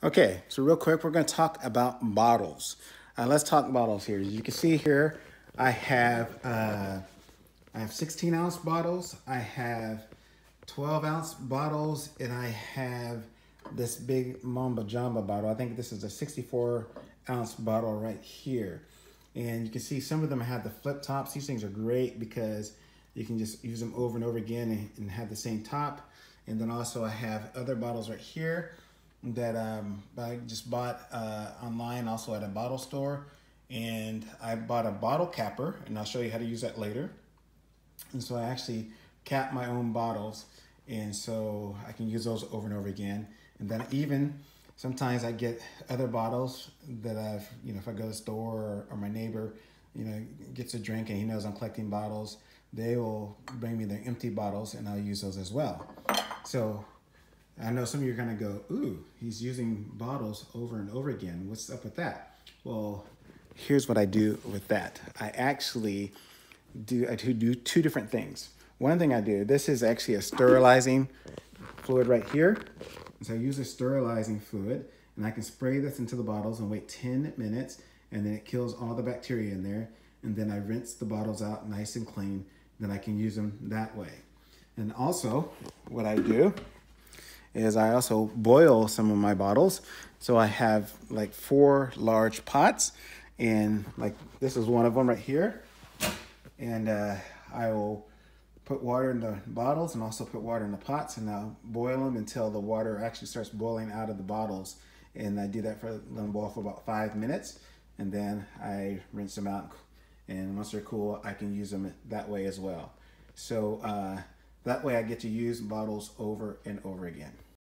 Okay, so real quick, we're gonna talk about bottles. Uh, let's talk bottles here. As you can see here, I have uh, I have 16 ounce bottles, I have 12 ounce bottles, and I have this big Mamba Jamba bottle. I think this is a 64 ounce bottle right here. And you can see some of them have the flip tops. These things are great because you can just use them over and over again and, and have the same top. And then also I have other bottles right here that um, I just bought uh, online, also at a bottle store. And I bought a bottle capper, and I'll show you how to use that later. And so I actually cap my own bottles, and so I can use those over and over again. And then even sometimes I get other bottles that I've, you know, if I go to the store or, or my neighbor, you know, gets a drink and he knows I'm collecting bottles, they will bring me their empty bottles and I'll use those as well. So I know some of you are gonna go, ooh, he's using bottles over and over again. What's up with that? Well, here's what I do with that. I actually do, I do two different things. One thing I do, this is actually a sterilizing fluid right here. So I use a sterilizing fluid and I can spray this into the bottles and wait 10 minutes and then it kills all the bacteria in there. And then I rinse the bottles out nice and clean. Then I can use them that way. And also what I do is I also boil some of my bottles. So I have like four large pots and like this is one of them right here. And uh, I will put water in the bottles and also put water in the pots and I'll boil them until the water actually starts boiling out of the bottles. And I do that for them boil for about five minutes and then I rinse them out. And once they're cool, I can use them that way as well. So uh, that way I get to use bottles over and over again.